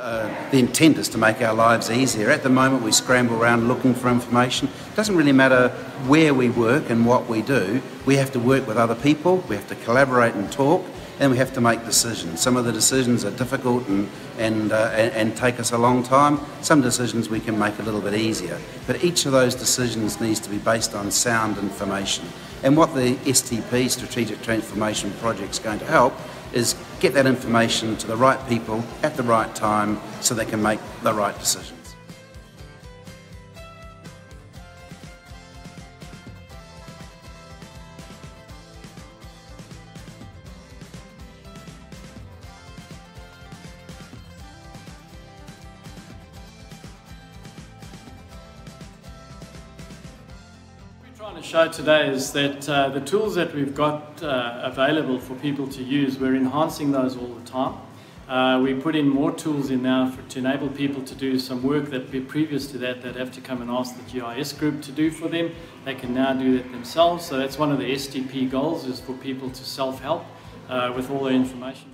uh, the intent is to make our lives easier. At the moment, we scramble around looking for information. It doesn't really matter where we work and what we do. We have to work with other people, we have to collaborate and talk, and we have to make decisions. Some of the decisions are difficult and, and, uh, and, and, take us a long time. Some decisions we can make a little bit easier. But each of those decisions needs to be based on sound information. And what the STP, Strategic Transformation Project, is going to help is get that information to the right people at the right time so they can make the right decision. Trying to show today is that uh, the tools that we've got uh, available for people to use, we're enhancing those all the time. Uh, we put in more tools in now for, to enable people to do some work that previous to that that have to come and ask the GIS group to do for them. They can now do that themselves. So that's one of the STP goals is for people to self-help uh, with all the information.